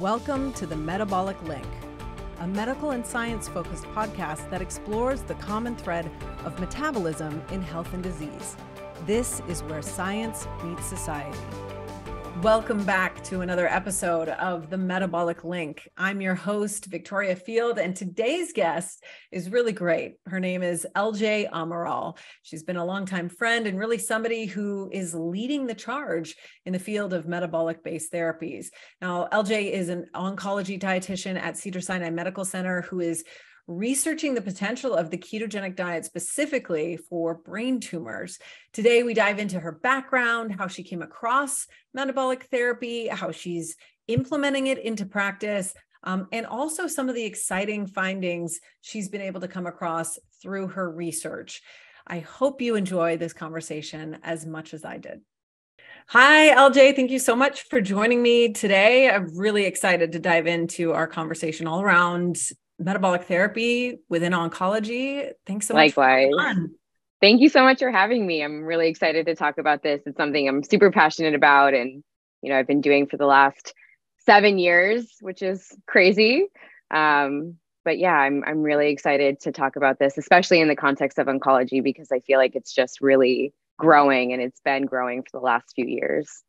Welcome to the Metabolic Link, a medical and science focused podcast that explores the common thread of metabolism in health and disease. This is where science meets society. Welcome back to another episode of the Metabolic Link. I'm your host, Victoria Field, and today's guest is really great. Her name is LJ Amaral. She's been a longtime friend and really somebody who is leading the charge in the field of metabolic based therapies. Now, LJ is an oncology dietitian at Cedar Sinai Medical Center who is researching the potential of the ketogenic diet specifically for brain tumors. Today, we dive into her background, how she came across metabolic therapy, how she's implementing it into practice, um, and also some of the exciting findings she's been able to come across through her research. I hope you enjoy this conversation as much as I did. Hi, LJ. Thank you so much for joining me today. I'm really excited to dive into our conversation all around metabolic therapy within oncology. Thanks so much. Likewise. Thank you so much for having me. I'm really excited to talk about this. It's something I'm super passionate about and you know, I've been doing for the last 7 years, which is crazy. Um, but yeah, I'm I'm really excited to talk about this, especially in the context of oncology because I feel like it's just really growing and it's been growing for the last few years.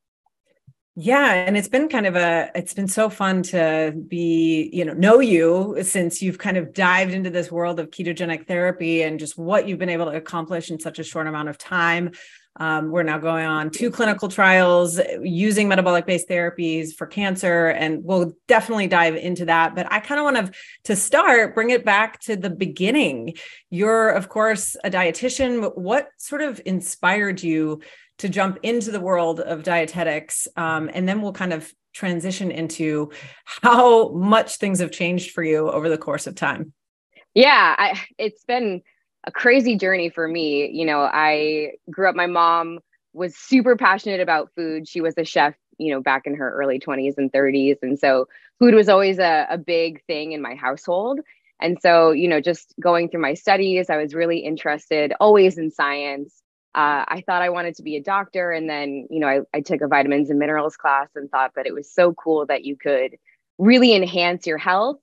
Yeah, and it's been kind of a it's been so fun to be, you know, know you since you've kind of dived into this world of ketogenic therapy and just what you've been able to accomplish in such a short amount of time. Um, we're now going on two clinical trials using metabolic based therapies for cancer, and we'll definitely dive into that. But I kind of want to to start bring it back to the beginning. You're, of course, a dietitian. What sort of inspired you to jump into the world of dietetics. Um, and then we'll kind of transition into how much things have changed for you over the course of time. Yeah, I, it's been a crazy journey for me. You know, I grew up, my mom was super passionate about food. She was a chef, you know, back in her early 20s and 30s. And so food was always a, a big thing in my household. And so, you know, just going through my studies, I was really interested always in science uh, I thought I wanted to be a doctor. And then, you know, I, I took a vitamins and minerals class and thought that it was so cool that you could really enhance your health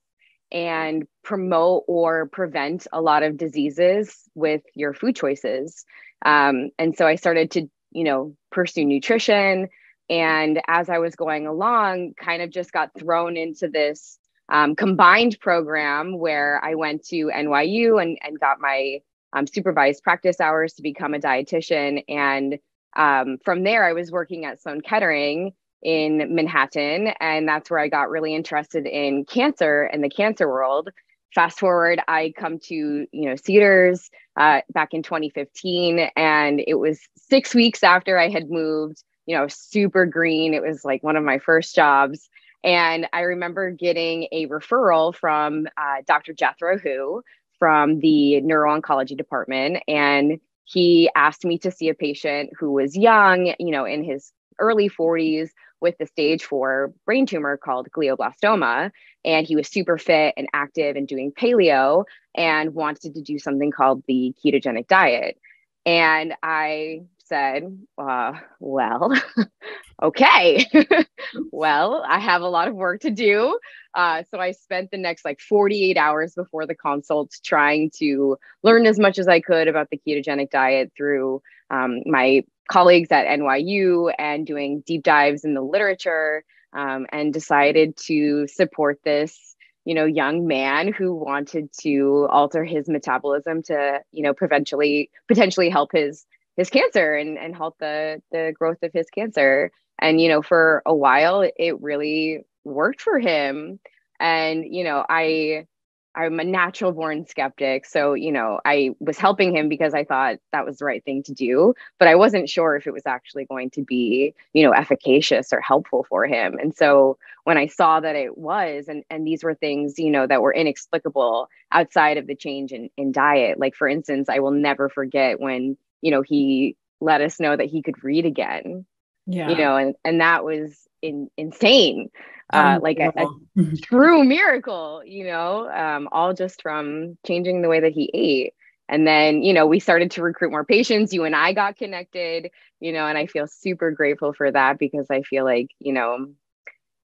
and promote or prevent a lot of diseases with your food choices. Um, and so I started to, you know, pursue nutrition. And as I was going along, kind of just got thrown into this um, combined program where I went to NYU and, and got my um, supervised practice hours to become a dietitian. And um, from there, I was working at Sloan Kettering in Manhattan. And that's where I got really interested in cancer and the cancer world. Fast forward, I come to you know Cedars uh, back in 2015, and it was six weeks after I had moved. You know, super green. It was like one of my first jobs, and I remember getting a referral from uh, Dr. Jethro Hu, from the neuro-oncology department and he asked me to see a patient who was young, you know, in his early 40s with the stage four brain tumor called glioblastoma. And he was super fit and active and doing paleo and wanted to do something called the ketogenic diet. And I said, uh, well, okay, well, I have a lot of work to do. Uh, so I spent the next like 48 hours before the consult trying to learn as much as I could about the ketogenic diet through um, my colleagues at NYU and doing deep dives in the literature um, and decided to support this you know young man who wanted to alter his metabolism to you know potentially potentially help his his cancer and and help the the growth of his cancer. And you know for a while it really worked for him. And you know i i'm a natural born skeptic. So you know i was helping him because i thought that was the right thing to do. But i wasn't sure if it was actually going to be you know efficacious or helpful for him. And so when i saw that it was and and these were things you know that were inexplicable outside of the change in, in diet. Like for instance i will never forget when you know, he let us know that he could read again. Yeah. You know, and and that was in, insane. Uh, like a, a true miracle, you know, um, all just from changing the way that he ate. And then, you know, we started to recruit more patients. You and I got connected, you know, and I feel super grateful for that because I feel like, you know,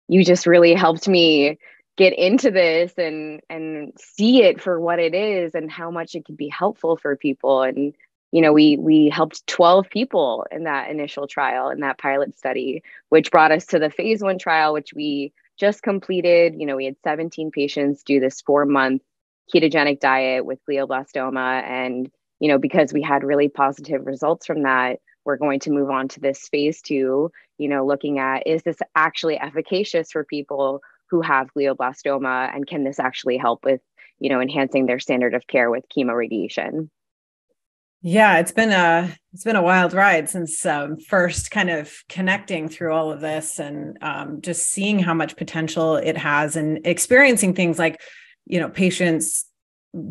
you just really helped me get into this and and see it for what it is and how much it could be helpful for people and you know we we helped 12 people in that initial trial in that pilot study which brought us to the phase 1 trial which we just completed. You know we had 17 patients do this 4 month ketogenic diet with glioblastoma. And you know because we had really positive results from that we're going to move on to this phase 2 you know looking at is this actually efficacious for people who have glioblastoma? And can this actually help with you know enhancing their standard of care with chemoradiation yeah it's been a it's been a wild ride since um, first kind of connecting through all of this and um, just seeing how much potential it has and experiencing things like you know patients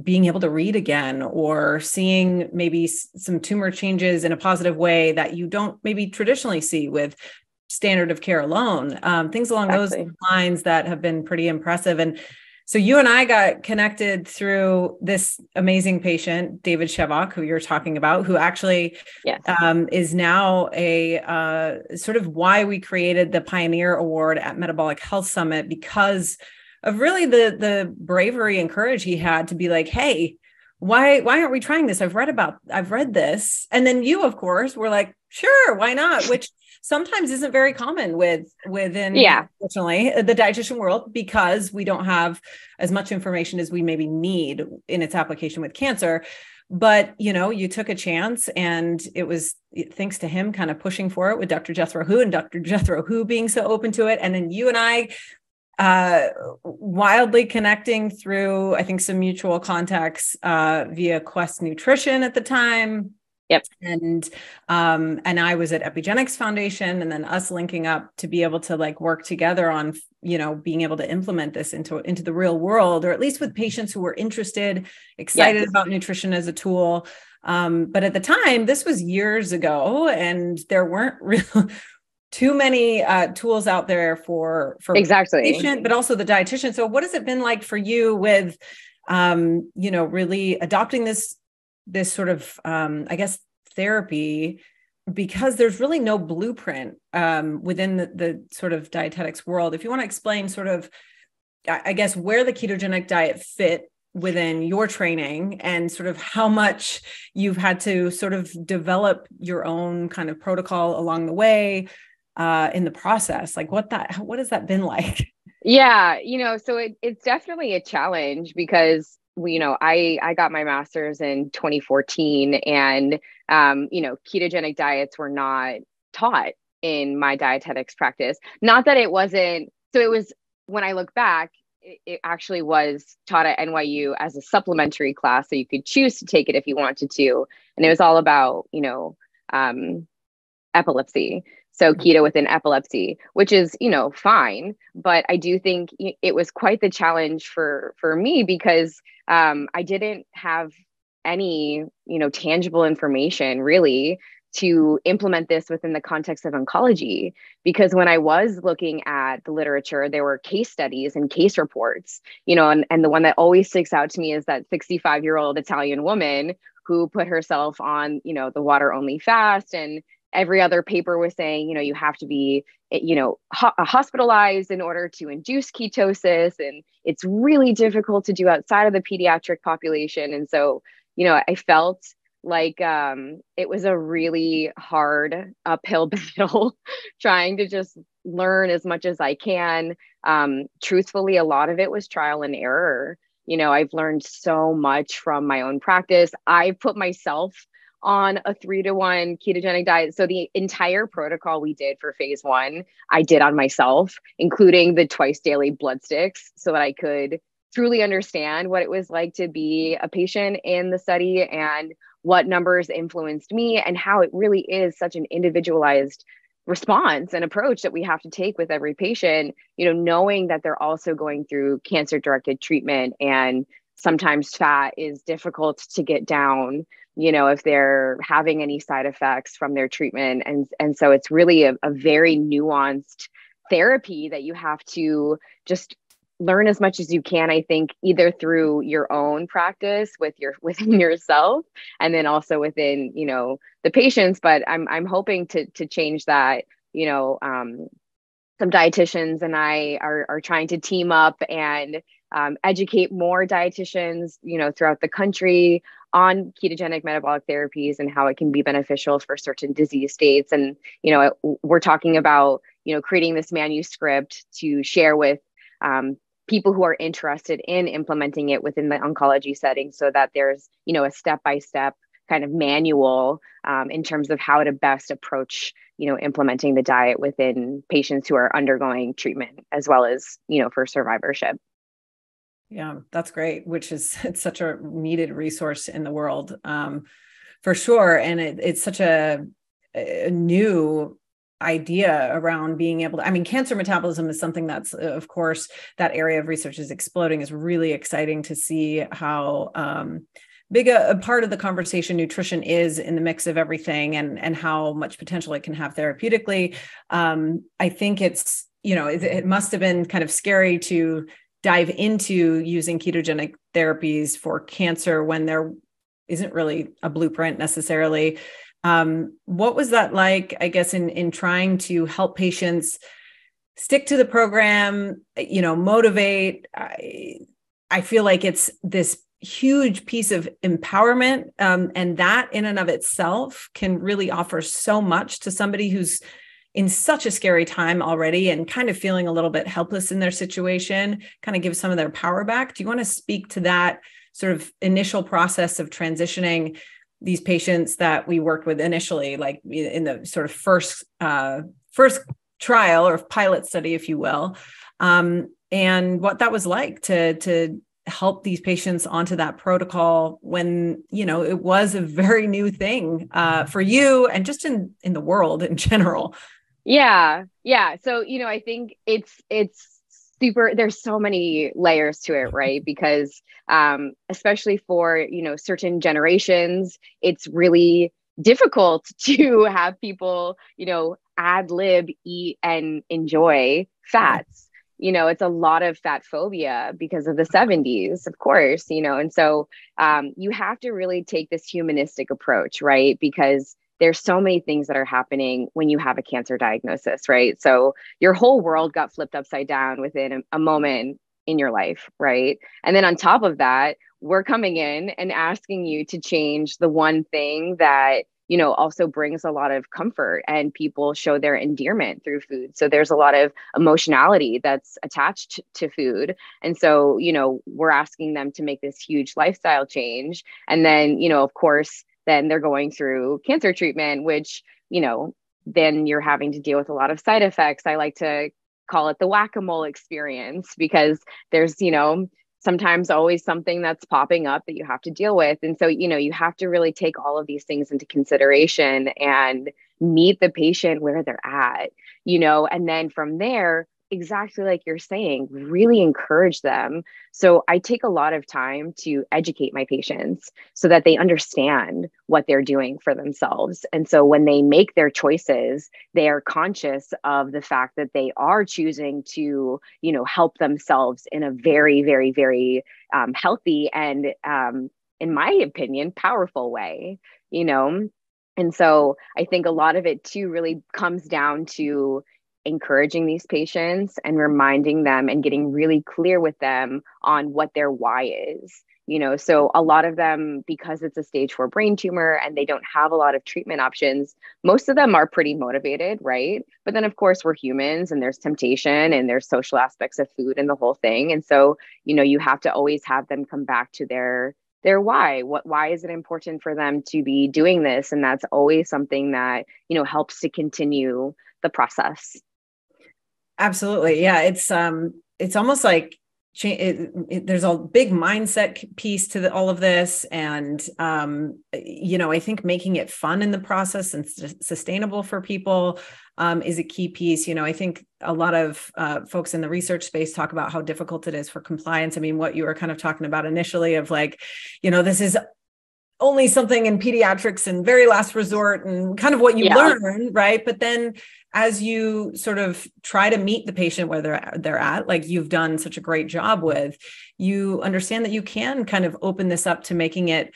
being able to read again or seeing maybe some tumor changes in a positive way that you don't maybe traditionally see with standard of care alone. Um, things along exactly. those lines that have been pretty impressive. And so you and I got connected through this amazing patient, David Shevok, who you're talking about, who actually yes. um, is now a uh, sort of why we created the Pioneer Award at Metabolic Health Summit because of really the the bravery and courage he had to be like, hey, why why aren't we trying this? I've read about I've read this, and then you, of course, were like, sure, why not? Which sometimes isn't very common with within yeah unfortunately the dietitian world because we don't have as much information as we maybe need in its application with cancer but you know you took a chance and it was thanks to him kind of pushing for it with dr jethro Hu and dr jethro Hu being so open to it and then you and i uh, wildly connecting through i think some mutual contacts uh, via quest nutrition at the time Yep. And um, and I was at Epigenix Foundation, and then us linking up to be able to like work together on you know being able to implement this into into the real world, or at least with patients who were interested, excited yes. about nutrition as a tool. Um, but at the time, this was years ago, and there weren't real too many uh, tools out there for for exactly. patient, but also the dietitian. So, what has it been like for you with, um, you know, really adopting this this sort of um, i guess therapy? Because there's really no blueprint um, within the, the, sort of dietetics world. If you want to explain sort of i guess where the ketogenic diet fit within your training and sort of how much you've had to sort of develop your own kind of protocol along the way uh, in the process like what that what has that been like? Yeah you know so it, it's definitely a challenge because you know i i got my master's in 2014 and um, you know ketogenic diets were not taught in my dietetics practice. Not that it wasn't so it was when i look back it, it actually was taught at nyu as a supplementary class so you could choose to take it if you wanted to and it was all about you know um, epilepsy so keto within epilepsy which is you know fine but i do think it was quite the challenge for for me because um, i didn't have any you know tangible information really to implement this within the context of oncology. Because when i was looking at the literature there were case studies and case reports you know and, and the one that always sticks out to me is that 65 year old italian woman who put herself on you know the water only fast and every other paper was saying you know you have to be eh, you know ho- uh, hospitalized in order to induce ketosis and it's really difficult to do outside of the pediatric population. And so you know i felt like um, it was a really hard uphill battle trying to just learn as much as i can. Um, truthfully a lot of it was trial and error. You know i've learned so much from my own practice. I put myself on a three to one ketogenic diet. So the entire protocol we did for phase one, I did on myself, including the twice daily blood sticks, so that I could truly understand what it was like to be a patient in the study and what numbers influenced me and how it really is such an individualized response and approach that we have to take with every patient you know knowing that they're also going through cancer directed treatment and sometimes fat is difficult to get down you know if they're having any side effects from their treatment. And and so it's really a, a very nuanced therapy that you have to just learn as much as you can i think either through your own practice with your within yourself and then also within you know the patients. But i'm i'm hoping to to change that you know um some dietitians and I are, are trying to team up and um, educate more dietitians, you know, throughout the country on ketogenic metabolic therapies and how it can be beneficial for certain disease states. And you know, we're talking about you know creating this manuscript to share with um, people who are interested in implementing it within the oncology setting, so that there's you know a step by step kind of manual um, in terms of how to best approach you know implementing the diet within patients who are undergoing treatment as well as you know for survivorship yeah, that's great, which is it's such a needed resource in the world um, for sure. And it, it's such a, a new idea around being able to i mean cancer metabolism is something that's of course that area of research is exploding is really exciting to see how um, big a, a, part of the conversation nutrition is in the mix of everything and and how much potential it can have therapeutically um, i think it's you know it, it must have been kind of scary to dive into using ketogenic therapies for cancer when there isn't really a blueprint necessarily. Um, what was that like, I guess, in, in trying to help patients stick to the program, you know, motivate? I, I feel like it's this huge piece of empowerment. Um, and that in and of itself can really offer so much to somebody who's in such a scary time already and kind of feeling a little bit helpless in their situation, kind of give some of their power back. Do you want to speak to that sort of initial process of transitioning these patients that we worked with initially, like in the sort of first uh, first trial or pilot study, if you will, um, and what that was like to to help these patients onto that protocol when you know it was a very new thing uh, for you and just in in the world in general yeah. Yeah. So, you know, I think it's it's super there's so many layers to it, right? Because um especially for, you know, certain generations, it's really difficult to have people, you know, ad lib eat and enjoy fats you know it's a lot of fat phobia because of the 70s of course you know and so um, you have to really take this humanistic approach right because there's so many things that are happening when you have a cancer diagnosis, right? So your whole world got flipped upside down within a, a moment in your life, right? And then on top of that, we're coming in and asking you to change the one thing that you know also brings a lot of comfort and people show their endearment through food so there's a lot of emotionality that's attached to food and so you know we're asking them to make this huge lifestyle change and then you know of course then they're going through cancer treatment, which, you know, then you're having to deal with a lot of side effects. I like to call it the whack a mole experience because there's, you know, sometimes always something that's popping up that you have to deal with. And so, you know, you have to really take all of these things into consideration and meet the patient where they're at, you know, and then from there, exactly like you're saying, really encourage them. So I take a lot of time to educate my patients so that they understand what they're doing for themselves. And so when they make their choices, they are conscious of the fact that they are choosing to, you know, help themselves in a very, very, very um, healthy and, um, in my opinion, powerful way, you know. And so I think a lot of it too really comes down to encouraging these patients and reminding them and getting really clear with them on what their why is you know? So a lot of them because it's a stage 4 brain tumor and they don't have a lot of treatment options most of them are pretty motivated right? But then of course we're humans and there's temptation and there's social aspects of food and the whole thing. And so you know you have to always have them come back to their their why. What why is it important for them to be doing this? And that's always something that you know helps to continue the process Absolutely. Yeah. It's, um, it's almost like it, it, there's a big mindset piece to the, all of this and um, you know i think making it fun in the process and sustainable for people um, is a key piece you know i think a lot of uh, folks in the research space talk about how difficult it is for compliance i mean what you were kind of talking about initially of like you know this is only something in pediatrics and very last resort and kind of what you yeah. learn right but then as you sort of try to meet the patient where they're, they're at like you've done such a great job with you understand that you can kind of open this up to making it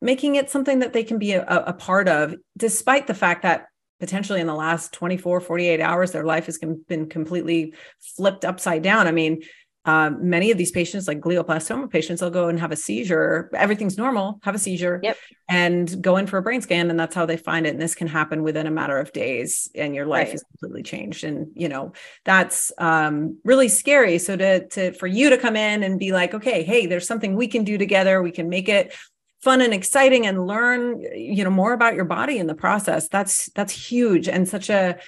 making it something that they can be a, a part of despite the fact that potentially in the last 24 48 hours their life has been completely flipped upside down i mean um, many of these patients, like glioblastoma patients, they'll go and have a seizure. Everything's normal, have a seizure, yep. and go in for a brain scan, and that's how they find it. And this can happen within a matter of days, and your life right. is completely changed. And you know that's um, really scary. So to to for you to come in and be like, okay, hey, there's something we can do together. We can make it fun and exciting, and learn, you know, more about your body in the process. That's that's huge and such a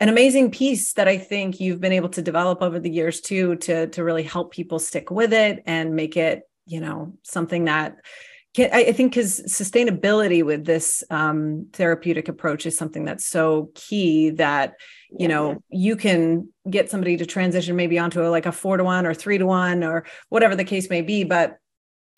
an amazing piece that I think you've been able to develop over the years too to to really help people stick with it and make it you know something that can, I think because sustainability with this um, therapeutic approach is something that's so key that you know you can get somebody to transition maybe onto a, like a four to one or three to one or whatever the case may be. But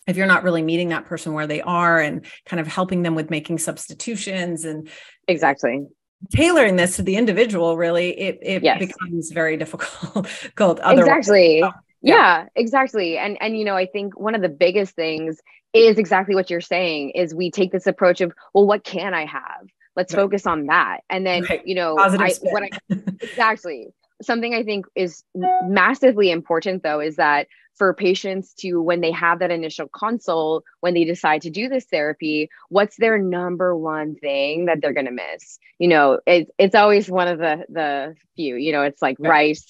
if you're not really meeting that person where they are and kind of helping them with making substitutions and exactly tailoring this to the individual really it, it yes. becomes very difficult exactly oh, yeah. yeah exactly and and you know i think one of the biggest things is exactly what you're saying is we take this approach of well what can i have let's right. focus on that and then right. you know I, what I, exactly something i think is massively important though is that for patients to when they have that initial consult when they decide to do this therapy what's their number one thing that they're going to miss you know it, it's always one of the the few you know it's like right. rice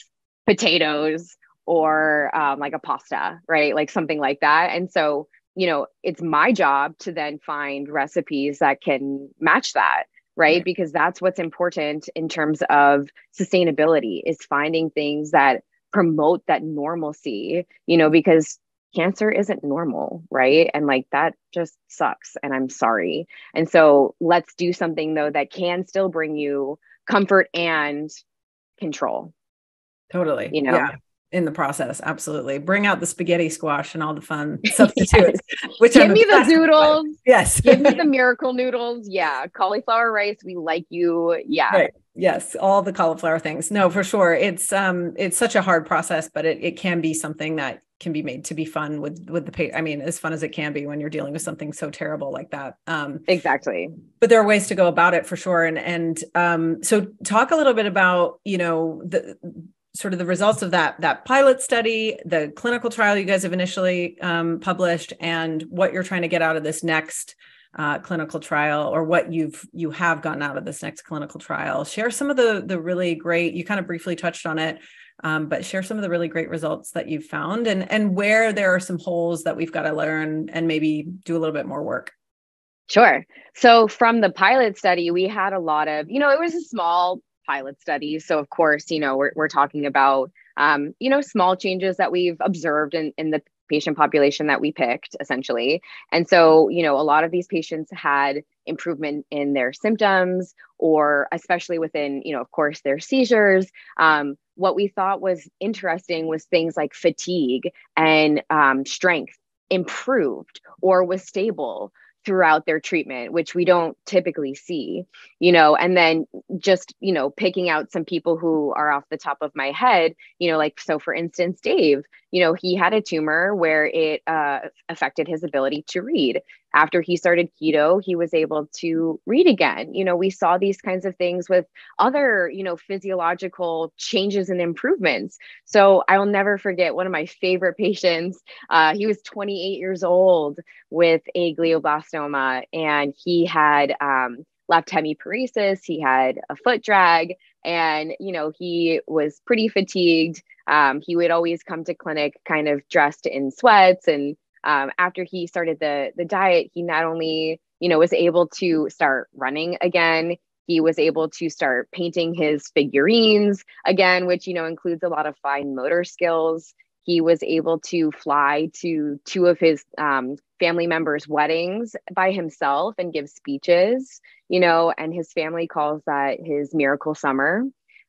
potatoes or um, like a pasta right like something like that and so you know it's my job to then find recipes that can match that right? right? Because that's what's important in terms of sustainability is finding things that promote that normalcy, you know, because cancer isn't normal, right? And like that just sucks. And I'm sorry. And so let's do something though that can still bring you comfort and control. Totally. You know, yeah in the process. Absolutely. Bring out the spaghetti squash and all the fun substitutes. yes. Which give I'm me the noodles. Yes. give me the miracle noodles. Yeah. Cauliflower rice. We like you. Yeah. Right. Yes. All the cauliflower things. No, for sure. It's um it's such a hard process, but it, it can be something that can be made to be fun with with the pay. I mean, as fun as it can be when you're dealing with something so terrible like that. Um exactly. But there are ways to go about it for sure. And and um so talk a little bit about, you know, the sort of the results of that that pilot study, the clinical trial you guys have initially um, published, and what you're trying to get out of this next uh, clinical trial, or what you've you have gotten out of this next clinical trial. Share some of the the really great. You kind of briefly touched on it. Um, but share some of the really great results that you've found and and where there are some holes that we've got to learn and maybe do a little bit more work Sure. So from the pilot study, we had a lot of, you know, it was a small pilot studies. So of course, you know, we're, we're talking about, um, you know, small changes that we've observed in, in the patient population that we picked essentially. And so, you know, a lot of these patients had improvement in their symptoms or especially within, you know, of course, their seizures. Um, what we thought was interesting was things like fatigue and um, strength improved or was stable throughout their treatment which we don't typically see you know and then just you know picking out some people who are off the top of my head you know like so for instance dave you know he had a tumor where it uh, affected his ability to read after he started keto he was able to read again. You know we saw these kinds of things with other you know physiological changes and improvements. So i'll never forget one of my favorite patients. Uh, he was 28 years old with a glioblastoma and he had um, left hemiparesis. He had a foot drag and you know he was pretty fatigued. Um, he would always come to clinic kind of dressed in sweats and um, after he started the the diet, he not only you know was able to start running again, he was able to start painting his figurines again, which you know includes a lot of fine motor skills. He was able to fly to two of his um, family members' weddings by himself and give speeches, you know, and his family calls that his miracle summer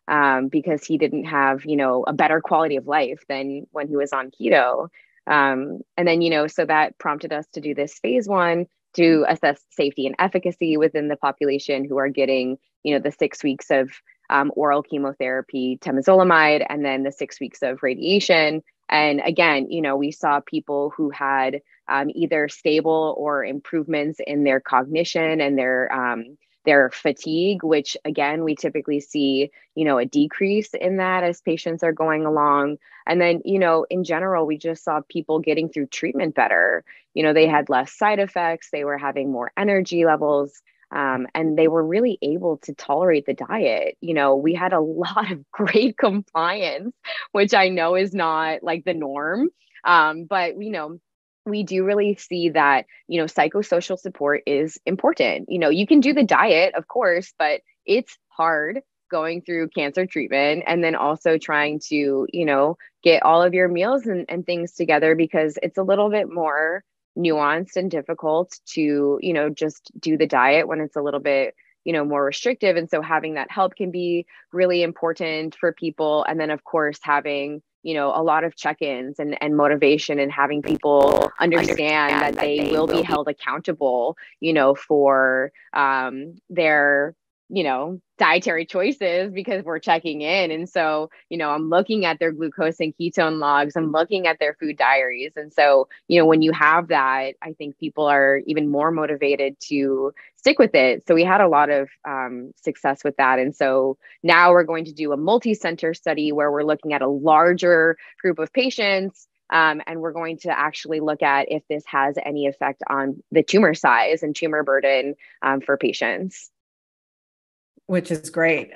um, because he didn't have, you know, a better quality of life than when he was on keto. Um, and then, you know, so that prompted us to do this phase one to assess safety and efficacy within the population who are getting, you know, the six weeks of um, oral chemotherapy, temozolomide, and then the six weeks of radiation. And again, you know, we saw people who had um, either stable or improvements in their cognition and their um, their fatigue, which again, we typically see, you know, a decrease in that as patients are going along. And then, you know, in general, we just saw people getting through treatment better. You know, they had less side effects, they were having more energy levels. Um, and they were really able to tolerate the diet. You know, we had a lot of great compliance, which I know is not like the norm. Um, but, you know, we do really see that you know psychosocial support is important. You know you can do the diet of course but it's hard going through cancer treatment and then also trying to you know get all of your meals and, and things together because it's a little bit more nuanced and difficult to you know just do the diet when it's a little bit you know more restrictive. And so having that help can be really important for people. And then of course having you know a lot of check-ins and, and motivation and having people understand, understand that, that they, they will be held accountable you know for um, their you know dietary choices because we're checking in. And so you know i'm looking at their glucose and ketone logs. I'm looking at their food diaries. And so you know when you have that i think people are even more motivated to stick with it. So we had a lot of um, success with that. And so now we're going to do a multi-center study where we're looking at a larger group of patients um, and we're going to actually look at if this has any effect on the tumor size and tumor burden um, for patients. Which is great.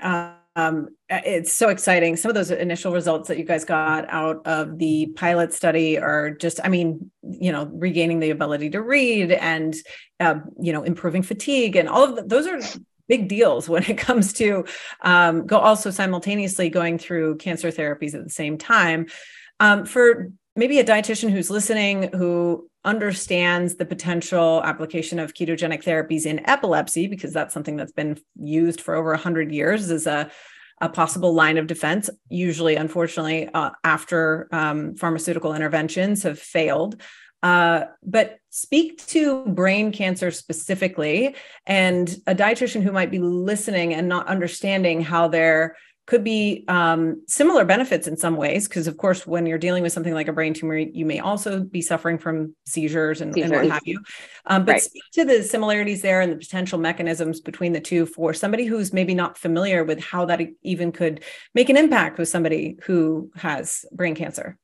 Um, it's so exciting. Some of those initial results that you guys got out of the pilot study are just, I mean, you know, regaining the ability to read and, uh, you know, improving fatigue and all of the, those are big deals when it comes to um, go also simultaneously going through cancer therapies at the same time. Um, for maybe a dietitian who's listening who understands the potential application of ketogenic therapies in epilepsy because that's something that's been used for over 100 years as a, a possible line of defense. Usually unfortunately uh, after um, pharmaceutical interventions have failed. Uh, but speak to brain cancer specifically and a dietitian who might be listening and not understanding how they're could be um, similar benefits in some ways because of course when you're dealing with something like a brain tumor you may also be suffering from seizures and, seizures. and what have you um, but right. speak to the similarities there and the potential mechanisms between the two for somebody who's maybe not familiar with how that even could make an impact with somebody who has brain cancer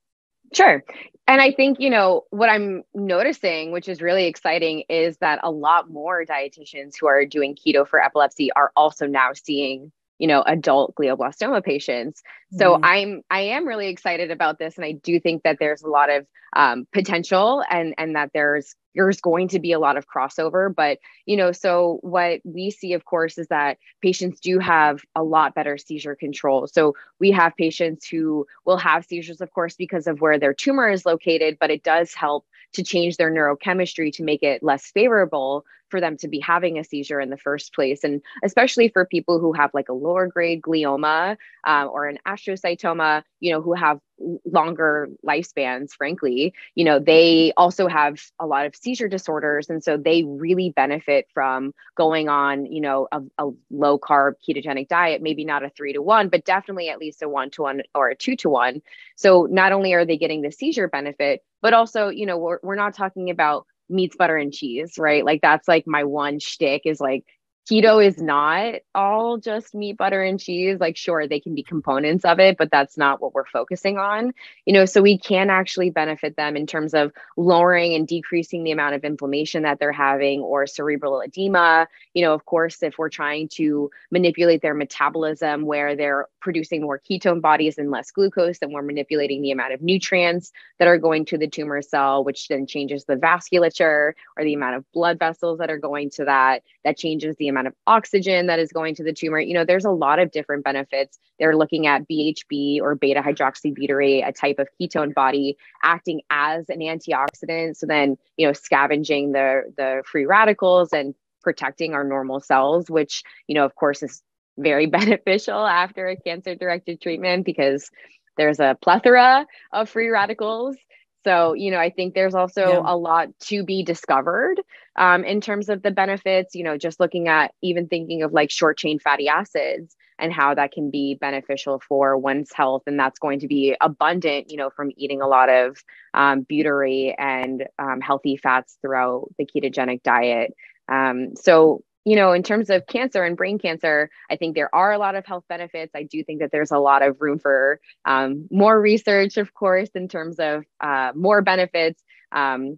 Sure. And I think, you know, what I'm noticing, which is really exciting, is that a lot more dietitians who are doing keto for epilepsy are also now seeing you know adult glioblastoma patients. So mm-hmm. i'm i am really excited about this and i do think that there's a lot of um, potential and and that there's there's going to be a lot of crossover. But you know so what we see of course is that patients do have a lot better seizure control. So we have patients who will have seizures of course because of where their tumor is located but it does help to change their neurochemistry to make it less favorable for them to be having a seizure in the first place. And especially for people who have like a lower grade glioma um, or an astrocytoma, you know, who have longer lifespans, frankly, you know, they also have a lot of seizure disorders. And so they really benefit from going on, you know, a, a low carb ketogenic diet, maybe not a three to one, but definitely at least a one to one or a two to one. So not only are they getting the seizure benefit, but also, you know, we're, we're not talking about meats, butter, and cheese, right? Like that's like my one shtick is like keto is not all just meat, butter, and cheese. Like, sure, they can be components of it, but that's not what we're focusing on. You know, so we can actually benefit them in terms of lowering and decreasing the amount of inflammation that they're having or cerebral edema. You know, of course, if we're trying to manipulate their metabolism where they're producing more ketone bodies and less glucose, then we're manipulating the amount of nutrients that are going to the tumor cell, which then changes the vasculature or the amount of blood vessels that are going to that. That changes the amount of oxygen that is going to the tumor. You know, there's a lot of different benefits. They're looking at BHB or beta hydroxybutyrate, a type of ketone body acting as an antioxidant. So then, you know, scavenging the the free radicals and protecting our normal cells, which, you know, of course is very beneficial after a cancer directed treatment because there's a plethora of free radicals so, you know, I think there's also yeah. a lot to be discovered um, in terms of the benefits, you know, just looking at even thinking of like short chain fatty acids and how that can be beneficial for one's health. And that's going to be abundant, you know, from eating a lot of um, butyrate and um, healthy fats throughout the ketogenic diet. Um, so, you know, in terms of cancer and brain cancer, I think there are a lot of health benefits. I do think that there's a lot of room for um, more research, of course, in terms of uh, more benefits. Um,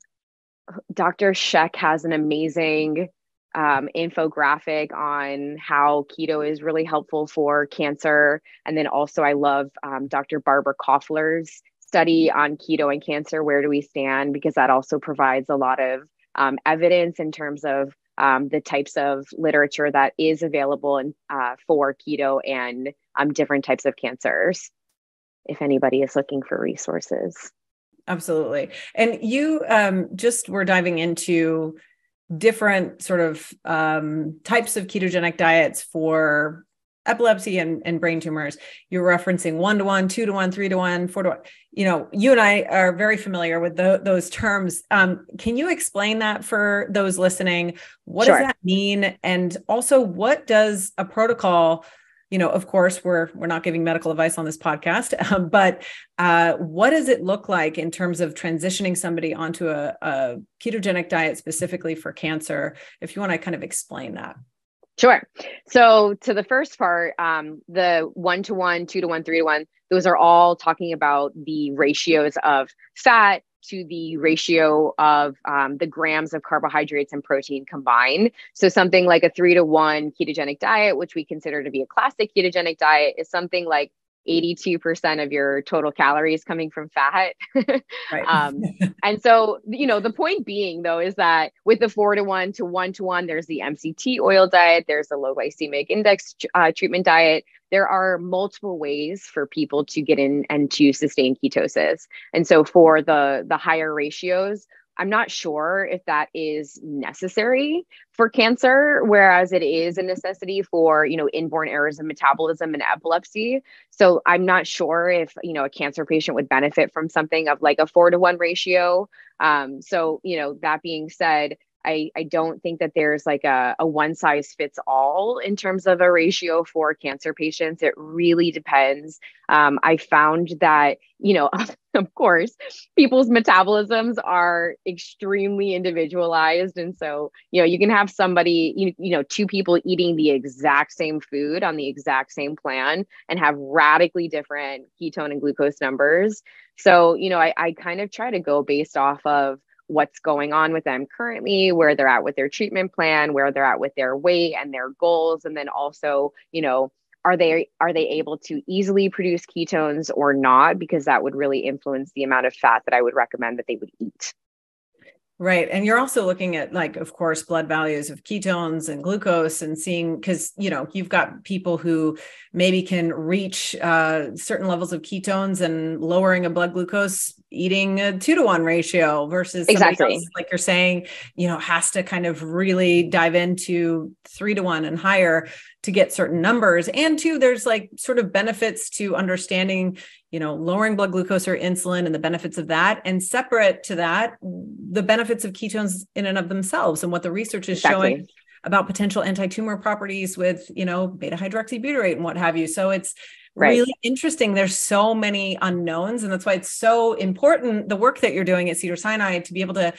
Dr. Scheck has an amazing um, infographic on how keto is really helpful for cancer. And then also, I love um, Dr. Barbara Kofler's study on keto and cancer. Where do we stand? Because that also provides a lot of um, evidence in terms of um, the types of literature that is available in, uh, for keto and um, different types of cancers if anybody is looking for resources. Absolutely. And you um, just were diving into different sort of um, types of ketogenic diets for epilepsy and, and brain tumors. You're referencing one to one two to one three to one four to one. You know you and i are very familiar with the, those terms. Um, can you explain that for those listening? What sure. does that mean? And also what does a protocol you know of course we're we're not giving medical advice on this podcast um, but uh, what does it look like in terms of transitioning somebody onto a, a ketogenic diet specifically for cancer? If you want to kind of explain that Sure. So to the first part, um, the one to one, two to one, three to one, those are all talking about the ratios of fat to the ratio of um, the grams of carbohydrates and protein combined. So something like a three to one ketogenic diet, which we consider to be a classic ketogenic diet, is something like 82% of your total calories coming from fat. right. um, and so, you know, the point being though is that with the four to one to one to one, there's the MCT oil diet, there's the low glycemic index uh, treatment diet. There are multiple ways for people to get in and to sustain ketosis. And so for the the higher ratios, I'm not sure if that is necessary for cancer, whereas it is a necessity for, you know, inborn errors of metabolism and epilepsy. So I'm not sure if, you know, a cancer patient would benefit from something of like a four to one ratio. Um, so, you know, that being said, I, I don't think that there's like a, a one size fits all in terms of a ratio for cancer patients. It really depends. Um, I found that, you know, of course, people's metabolisms are extremely individualized. And so, you know, you can have somebody, you, you know, two people eating the exact same food on the exact same plan and have radically different ketone and glucose numbers. So, you know, I, I kind of try to go based off of what's going on with them currently, where they're at with their treatment plan, where they're at with their weight and their goals, and then also, you know, are they are they able to easily produce ketones or not because that would really influence the amount of fat that I would recommend that they would eat. Right. And you're also looking at, like, of course, blood values of ketones and glucose and seeing, because, you know, you've got people who maybe can reach uh, certain levels of ketones and lowering a blood glucose eating a two to one ratio versus exactly else, like you're saying, you know, has to kind of really dive into three to one and higher to get certain numbers. And two, there's like sort of benefits to understanding, you know, lowering blood glucose or insulin and the benefits of that. And separate to that, the benefits of ketones in and of themselves and what the research is exactly. showing about potential anti-tumor properties with, you know, beta hydroxybutyrate and what have you. So it's right. really interesting. There's so many unknowns, and that's why it's so important the work that you're doing at Cedar Sinai to be able to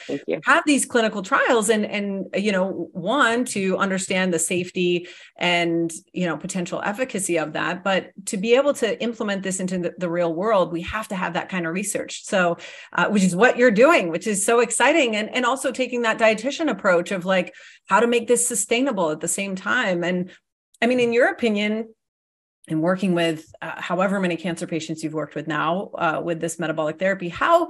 have these clinical trials and and you know one to understand the safety and you know potential efficacy of that, but to be able to implement this into the, the real world, we have to have that kind of research. So, uh, which is what you're doing, which is so exciting, and and also taking that dietitian approach of like how to make this sustainable at the same time and I mean, in your opinion, and working with uh, however many cancer patients you've worked with now uh, with this metabolic therapy how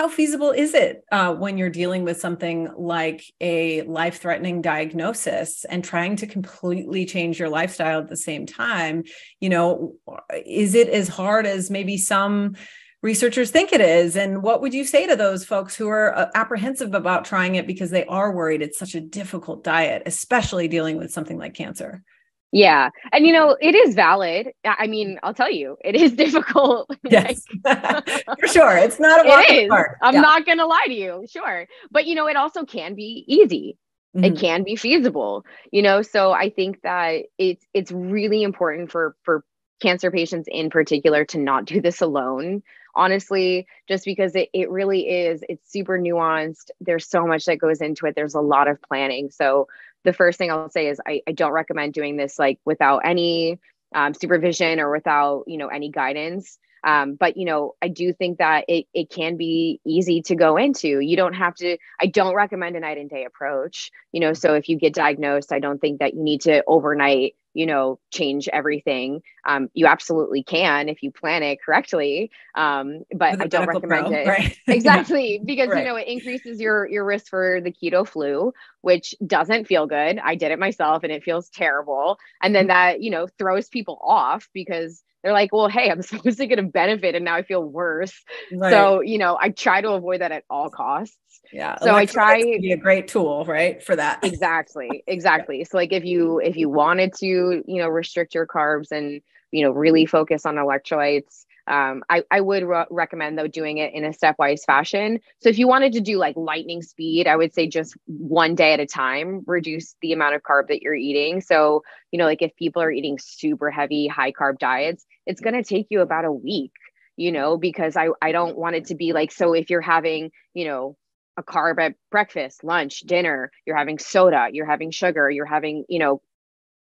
how feasible is it uh, when you're dealing with something like a life threatening diagnosis and trying to completely change your lifestyle at the same time? You know is it as hard as maybe some researchers think it is? And what would you say to those folks who are uh, apprehensive about trying it because they are worried it's such a difficult diet especially dealing with something like cancer yeah. And you know, it is valid. I mean, I'll tell you, it is difficult. Yes. For sure. It's not a walk it is. I'm yeah. not gonna lie to you. Sure. But you know, it also can be easy. Mm-hmm. It can be feasible, you know. So I think that it's it's really important for for cancer patients in particular to not do this alone honestly just because it, it really is it's super nuanced there's so much that goes into it there's a lot of planning so the first thing I'll say is I, I don't recommend doing this like without any um, supervision or without you know any guidance. Um, but you know, I do think that it it can be easy to go into. You don't have to. I don't recommend a night and day approach. You know, so if you get diagnosed, I don't think that you need to overnight you know change everything um, you absolutely can if you plan it correctly um, but i don't recommend pro, it right? exactly because right. you know it increases your your risk for the keto flu which doesn't feel good i did it myself and it feels terrible and then that you know throws people off because they're like, well, hey, I'm supposed to get a benefit and now I feel worse. Right. So, you know, I try to avoid that at all costs. Yeah. So I try to be a great tool, right? For that. Exactly. Exactly. yeah. So like if you if you wanted to, you know, restrict your carbs and, you know, really focus on electrolytes, um, I, I would re- recommend though doing it in a stepwise fashion. So if you wanted to do like lightning speed, I would say just one day at a time, reduce the amount of carb that you're eating. So, you know, like if people are eating super heavy, high carb diets, it's going to take you about a week, you know, because I, I don't want it to be like, so if you're having, you know, a carb at breakfast, lunch, dinner, you're having soda, you're having sugar, you're having, you know,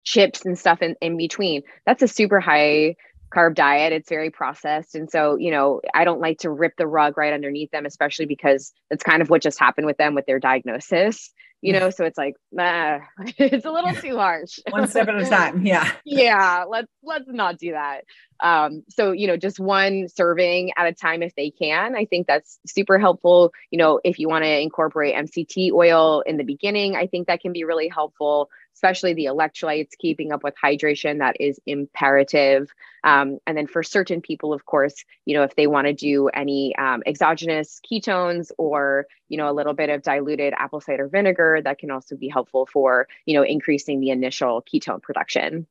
chips and stuff in, in between. That's a super high carb diet. It's very processed. And so, you know, I don't like to rip the rug right underneath them, especially because that's kind of what just happened with them with their diagnosis you know so it's like nah, it's a little too harsh one step at a time yeah yeah let's let's not do that um so you know just one serving at a time if they can i think that's super helpful you know if you want to incorporate mct oil in the beginning i think that can be really helpful especially the electrolytes, keeping up with hydration, that is imperative. Um, and then for certain people, of course, you know, if they want to do any um, exogenous ketones or, you know, a little bit of diluted apple cider vinegar, that can also be helpful for, you know, increasing the initial ketone production.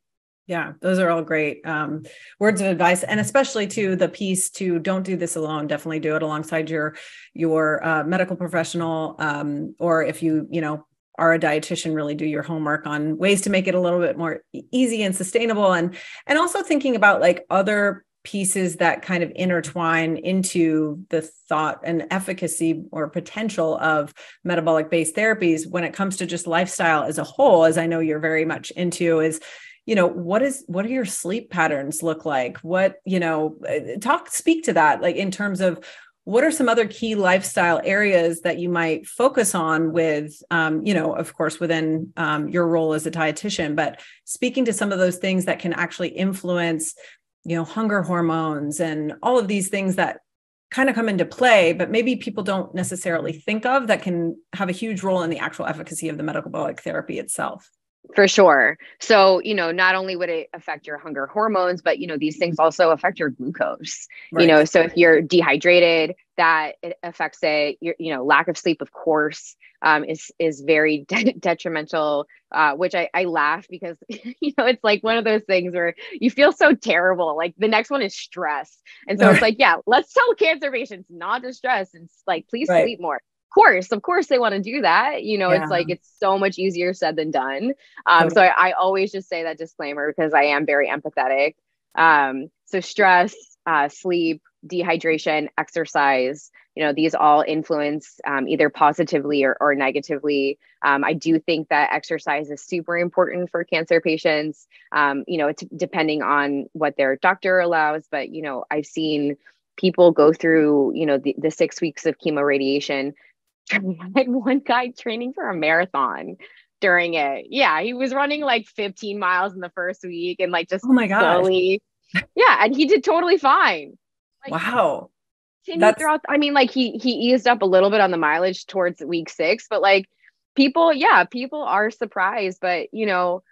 Yeah, those are all great um, words of advice, and especially to the piece to don't do this alone. Definitely do it alongside your your uh, medical professional, um, or if you you know are a dietitian really do your homework on ways to make it a little bit more easy and sustainable and and also thinking about like other pieces that kind of intertwine into the thought and efficacy or potential of metabolic based therapies when it comes to just lifestyle as a whole as i know you're very much into is you know what is what are your sleep patterns look like? What you know uh, talk speak to that like in terms of what are some other key lifestyle areas that you might focus on with um, you know of course within um, your role as a dietitian but speaking to some of those things that can actually influence you know hunger hormones and all of these things that kind of come into play but maybe people don't necessarily think of that can have a huge role in the actual efficacy of the metabolic therapy itself for sure. So, you know, not only would it affect your hunger hormones, but, you know, these things also affect your glucose. Right. You know, so if you're dehydrated, that it affects it. Your, you know, lack of sleep, of course, um, is is very de- detrimental. Uh, which I, I laugh because you know it's like one of those things where you feel so terrible. Like the next one is stress, and so it's like, yeah, let's tell cancer patients not to stress and like please right. sleep more course, of course they want to do that. You know, yeah. it's like it's so much easier said than done. Um, so I, I, always just say that disclaimer because I am very empathetic. Um, so stress, uh, sleep, dehydration, exercise, you know, these all influence um, either positively or, or negatively. Um, I do think that exercise is super important for cancer patients, um, you know, t- depending on what their doctor allows. But, you know, I've seen people go through, you know, the, the six weeks of chemo radiation I had one guy training for a marathon during it. Yeah, he was running like 15 miles in the first week and like just oh my god, yeah, and he did totally fine. Like, wow. That's... Throughout, I mean, like he he eased up a little bit on the mileage towards week six, but like people, yeah, people are surprised. But you know,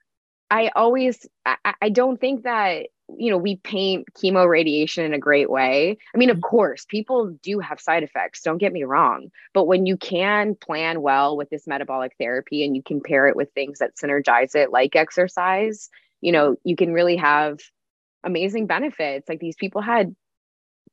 I always I, I don't think that you know, we paint chemo radiation in a great way. I mean, of mm-hmm. course, people do have side effects, don't get me wrong. But when you can plan well with this metabolic therapy and you can pair it with things that synergize it, like exercise, you know, you can really have amazing benefits. Like these people had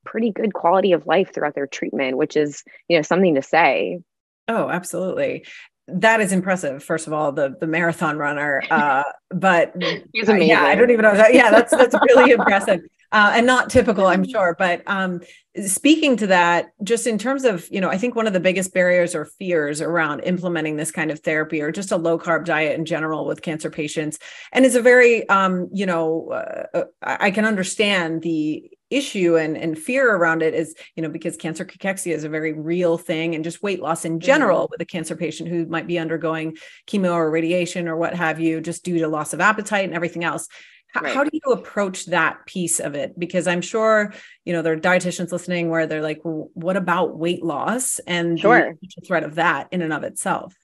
pretty good quality of life throughout their treatment, which is, you know, something to say. Oh, absolutely that is impressive. First of all, the the marathon runner, uh, but he's amazing. yeah, I don't even know. Yeah, that's that's really impressive. uh, and not typical, I'm sure. But um, speaking to that, just in terms of, you know, I think one of the biggest barriers or fears around implementing this kind of therapy or just a low carb diet in general with cancer patients, and it's a very, um, you know, uh, uh I can understand the issue and, and fear around it is, you know, because cancer cachexia is a very real thing and just weight loss in general mm-hmm. with a cancer patient who might be undergoing chemo or radiation or what have you, just due to loss of appetite and everything else. Right. How do you approach that piece of it? Because I'm sure, you know, there are dietitians listening where they're like, well, what about weight loss and sure. the threat of that in and of itself?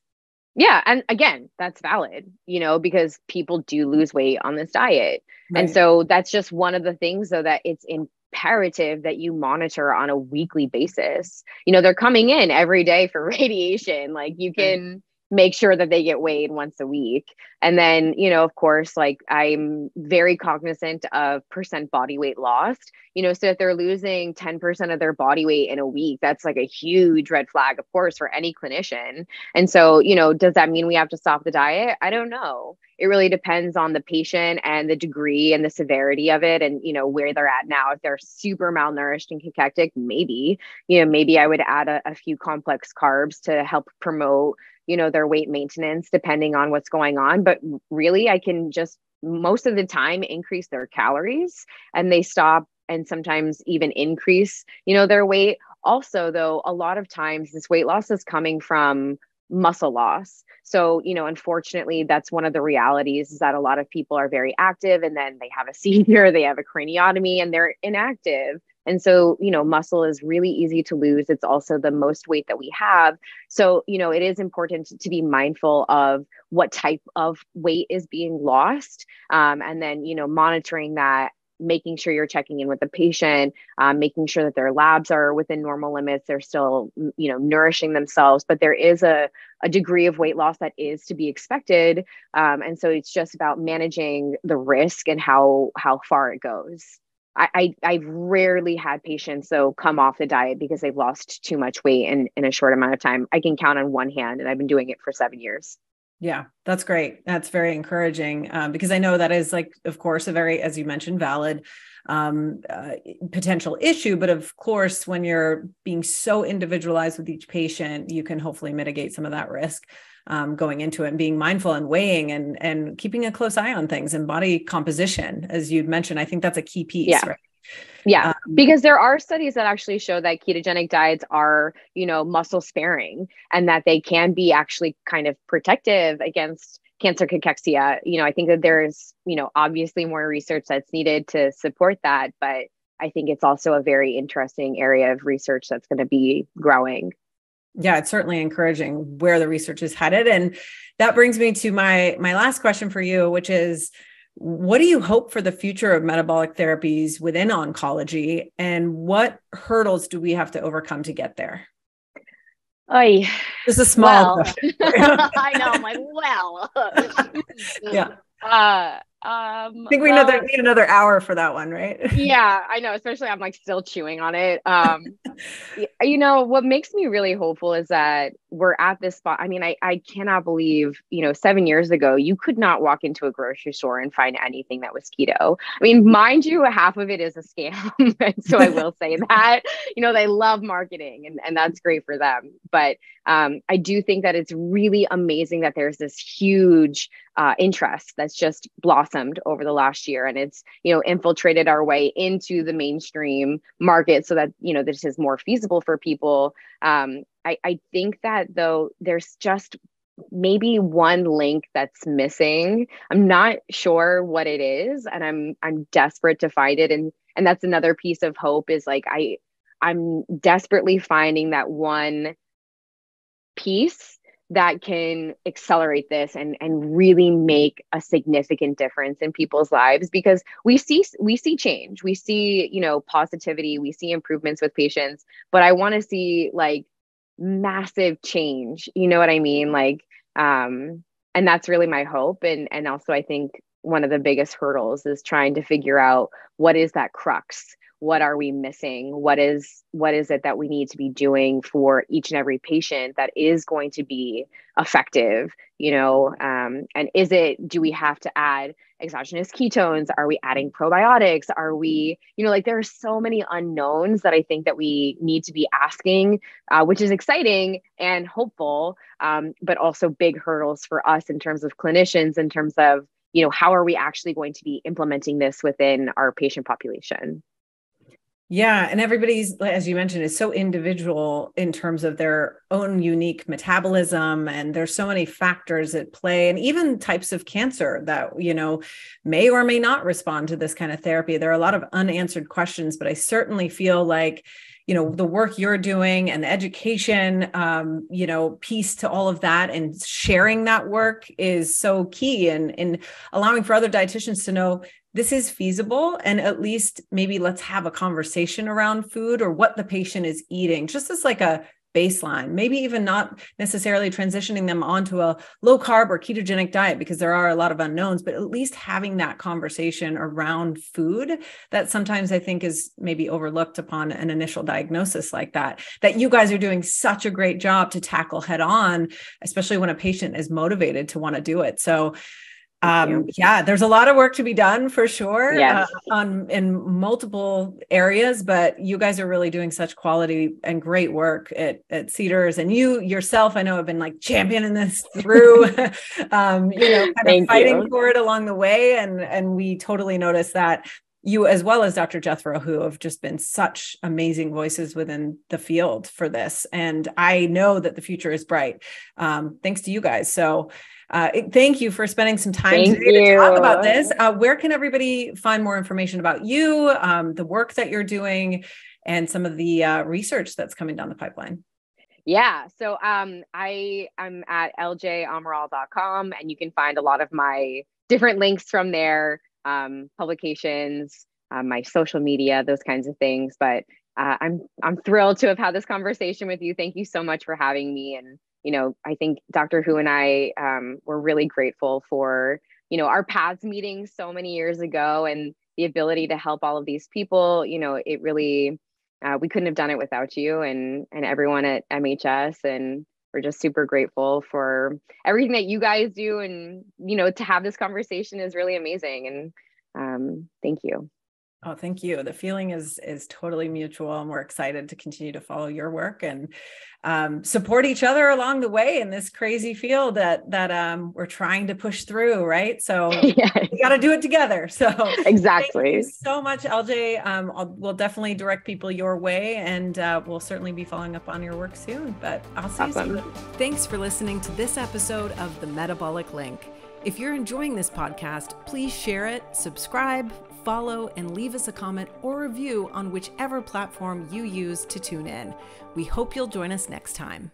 Yeah. And again, that's valid, you know, because people do lose weight on this diet. Right. And so that's just one of the things, though, that it's imperative that you monitor on a weekly basis. You know, they're coming in every day for radiation. Like you mm-hmm. can make sure that they get weighed once a week. And then, you know, of course, like I'm very cognizant of percent body weight lost, you know, so if they're losing 10% of their body weight in a week, that's like a huge red flag, of course, for any clinician. And so, you know, does that mean we have to stop the diet? I don't know. It really depends on the patient and the degree and the severity of it and, you know, where they're at now. If they're super malnourished and cachectic, maybe, you know, maybe I would add a, a few complex carbs to help promote you know their weight maintenance depending on what's going on but really i can just most of the time increase their calories and they stop and sometimes even increase you know their weight. Also though a lot of times this weight loss is coming from muscle loss. So you know unfortunately that's one of the realities is that a lot of people are very active and then they have a seizure they have a craniotomy and they're inactive and so, you know, muscle is really easy to lose. It's also the most weight that we have. So, you know, it is important to be mindful of what type of weight is being lost. Um, and then, you know, monitoring that making sure you're checking in with the patient um, making sure that their labs are within normal limits they're still you know nourishing themselves but there is a, a degree of weight loss that is to be expected um, and so it's just about managing the risk and how how far it goes I, I have rarely had patients though come off the diet because they've lost too much weight in in a short amount of time. I can count on one hand, and I've been doing it for seven years. Yeah, that's great. That's very encouraging um, because I know that is like, of course, a very, as you mentioned, valid um, uh, potential issue. But of course, when you're being so individualized with each patient, you can hopefully mitigate some of that risk um, going into it and being mindful and weighing and and keeping a close eye on things and body composition as you'd mentioned i think that's a key piece yeah. right yeah, um, because there are studies that actually show that ketogenic diets are, you know, muscle sparing and that they can be actually kind of protective against cancer cachexia. You know, I think that there's, you know, obviously more research that's needed to support that, but I think it's also a very interesting area of research that's going to be growing yeah it's certainly encouraging where the research is headed and that brings me to my my last question for you which is what do you hope for the future of metabolic therapies within oncology and what hurdles do we have to overcome to get there Oy. Just a small well, I know. I'm like, well, yeah. Uh, um, I think we well, another, need another hour for that one, right? yeah, I know. Especially, I'm like still chewing on it. Um, you know, what makes me really hopeful is that we're at this spot. I mean, I I cannot believe, you know, seven years ago, you could not walk into a grocery store and find anything that was keto. I mean, mind you, half of it is a scam, and so I will say that. You know, they love marketing, and and that's great for them. But um, I do think that it's really amazing that there's this huge uh, interest that's just blossomed over the last year and it's you know infiltrated our way into the mainstream market so that you know this is more feasible for people. Um, I, I think that though there's just maybe one link that's missing. I'm not sure what it is and i'm i'm desperate to find it and and that's another piece of hope is like i i'm desperately finding that one piece that can accelerate this and and really make a significant difference in people's lives because we see we see change. We see you know positivity. We see improvements with patients but i want to see like massive change. You know what i mean? Like um and that's really my hope. And and also i think one of the biggest hurdles is trying to figure out what is that crux what are we missing what is what is it that we need to be doing for each and every patient that is going to be effective you know um, and is it do we have to add exogenous ketones? Are we adding probiotics? Are we, you know, like there are so many unknowns that I think that we need to be asking, uh, which is exciting and hopeful, um, but also big hurdles for us in terms of clinicians, in terms of, you know, how are we actually going to be implementing this within our patient population? Yeah. And everybody's, as you mentioned, is so individual in terms of their own unique metabolism. And there's so many factors at play, and even types of cancer that, you know, may or may not respond to this kind of therapy. There are a lot of unanswered questions, but I certainly feel like, you know the work you're doing and the education um, you know piece to all of that and sharing that work is so key and in allowing for other dietitians to know this is feasible and at least maybe let's have a conversation around food or what the patient is eating just as like a baseline maybe even not necessarily transitioning them onto a low carb or ketogenic diet because there are a lot of unknowns but at least having that conversation around food that sometimes i think is maybe overlooked upon an initial diagnosis like that that you guys are doing such a great job to tackle head on especially when a patient is motivated to want to do it. So um yeah there's a lot of work to be done for sure yes. uh, on in multiple areas but you guys are really doing such quality and great work at, at cedars and you yourself i know have been like championing this through um you know kind of fighting you. for it along the way and and we totally notice that you as well as Dr. Jethro, who have just been such amazing voices within the field for this. And I know that the future is bright, um, thanks to you guys. So uh, thank you for spending some time thank today you. to talk about this. Uh, where can everybody find more information about you, um, the work that you're doing, and some of the uh, research that's coming down the pipeline? Yeah, so um, I I'm at ljamaral.com, and you can find a lot of my different links from there, um, publications, uh, my social media, those kinds of things. But uh, I'm I'm thrilled to have had this conversation with you. Thank you so much for having me and you know, I think Dr. Hu and I um, were really grateful for, you know, our paths meeting so many years ago and the ability to help all of these people. You know, it really, uh, we couldn't have done it without you and and everyone at MHS. And we're just super grateful for everything that you guys do. And you know, to have this conversation is really amazing. And um, thank you. Oh, thank you. The feeling is is totally mutual, and we're excited to continue to follow your work and um, support each other along the way in this crazy field that that um, we're trying to push through. Right, so yeah. we got to do it together. So exactly. so much, LJ. Um, I'll, we'll definitely direct people your way, and uh, we'll certainly be following up on your work soon. But I'll see awesome. you soon. Thanks for listening to this episode of the Metabolic Link. If you're enjoying this podcast, please share it, subscribe, follow, and leave us a comment or review on whichever platform you use to tune in. We hope you'll join us next time.